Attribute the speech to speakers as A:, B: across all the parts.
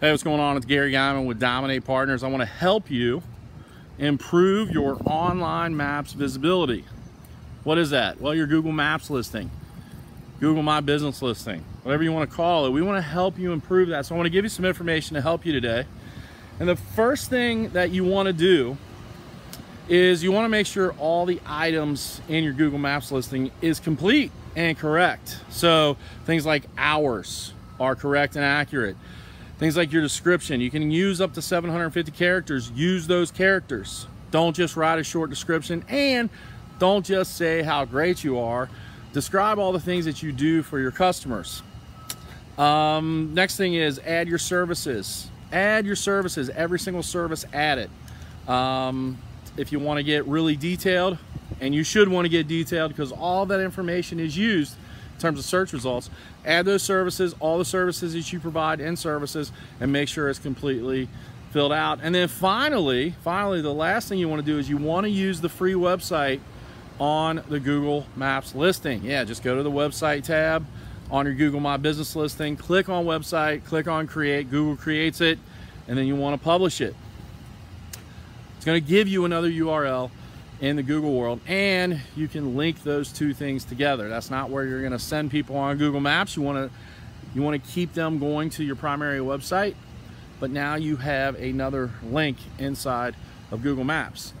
A: Hey, what's going on? It's Gary Geiman with DMN8 Partners. I want to help you improve your online maps visibility. What is that? Well, your Google Maps listing, Google My Business listing, whatever you want to call it. We want to help you improve that. So I want to give you some information to help you today. And the first thing that you want to do is you want to make sure all the items in your Google Maps listing is complete and correct. So things like hours are correct and accurate. Things like your description, you can use up to 750 characters. Use those characters. Don't just write a short description and don't just say how great you are. Describe all the things that you do for your customers. Um, next thing is add your services. Add your services. Every single service, add it. Um, if you want to get really detailed, and you should want to get detailed because all that information is used in terms of search results. Add those services, all the services that you provide in services, and make sure it's completely filled out. And then finally, finally, the last thing you want to do is you want to use the free website on the Google Maps listing. Yeah, just go to the website tab on your Google My Business listing, click on website, click on create, Google creates it, and then you want to publish it. It's going to give you another URL in the Google world and you can link those two things together. That's not where you're going to send people on Google Maps. You want to you want to keep them going to your primary website, but now you have another link inside of Google Maps.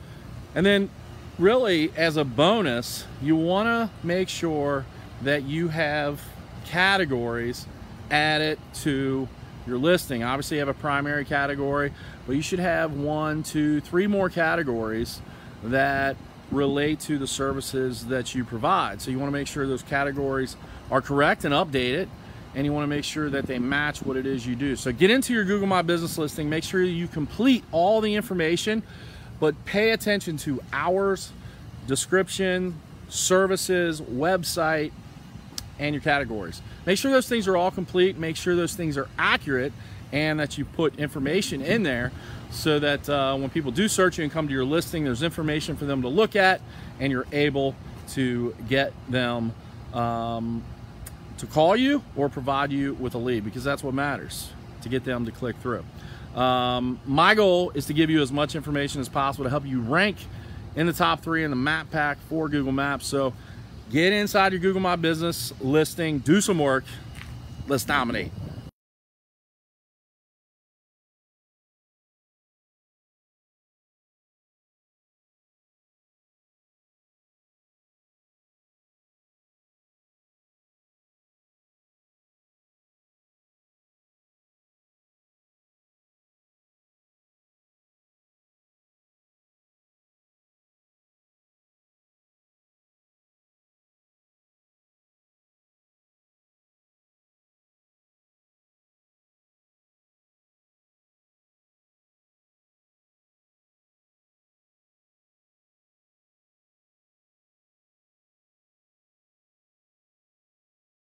A: And then really as a bonus, you want to make sure that you have categories added to your listing. Obviously you have a primary category, but you should have one, two, three more categories that relate to the services that you provide. So you want to make sure those categories are correct and updated and you want to make sure that they match what it is you do. So get into your Google My Business listing, make sure you complete all the information, but pay attention to hours, description, services, website, and your categories. Make sure those things are all complete, make sure those things are accurate, and that you put information in there so that uh, when people do search you and come to your listing, there's information for them to look at and you're able to get them um, to call you or provide you with a lead because that's what matters to get them to click through. Um, my goal is to give you as much information as possible to help you rank in the top three in the map pack for Google Maps. So get inside your Google My Business listing, do some work, let's dominate.